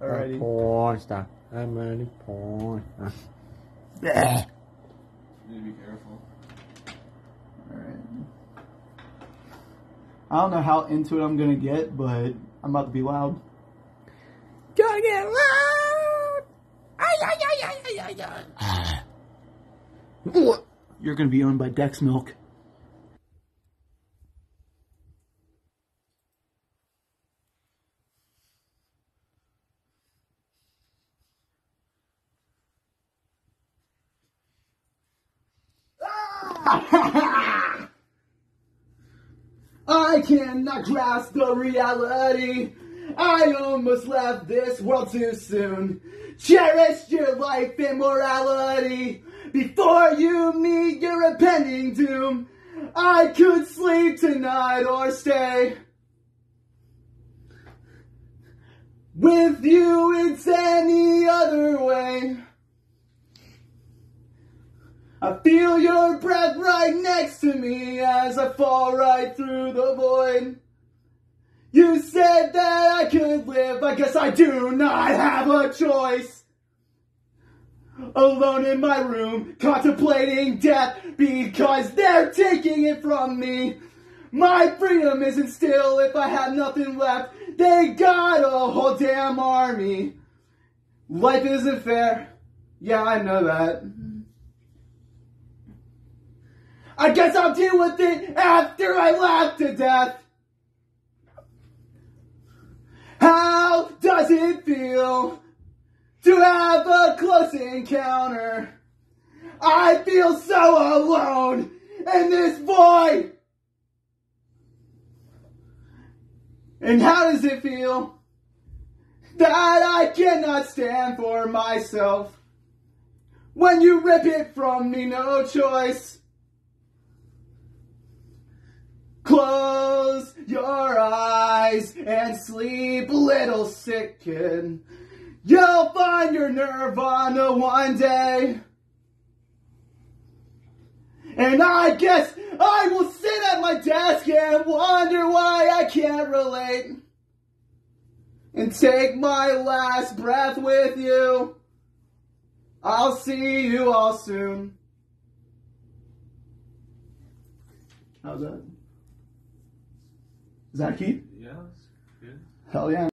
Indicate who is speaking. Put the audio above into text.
Speaker 1: Alrighty.
Speaker 2: Porn star. I'm a porn.
Speaker 3: You need to be careful.
Speaker 1: Alright. I don't know how into it I'm gonna get, but I'm about to be loud.
Speaker 2: Gonna get loud. Ay, ay, ay, ay, ay, ay, ay.
Speaker 1: You're gonna be owned by Dex Milk. I cannot grasp the reality. I almost left this world too soon. Cherish your life and morality before you meet your impending doom. I could sleep tonight or stay. With you, it's I feel your breath right next to me as I fall right through the void. You said that I could live, I guess I do not have a choice. Alone in my room, contemplating death because they're taking it from me. My freedom isn't still if I have nothing left. They got a whole damn army. Life isn't fair. Yeah, I know that. I guess I'll deal with it after I laugh to death. How does it feel to have a close encounter? I feel so alone in this void. And how does it feel that I cannot stand for myself when you rip it from me? No choice. Close your eyes and sleep, little sick kid. You'll find your nirvana one day. And I guess I will sit at my desk and wonder why I can't relate. And take my last breath with you. I'll see you all soon. How's that? Is that?
Speaker 3: Yeah, that's good.
Speaker 1: Hell yeah.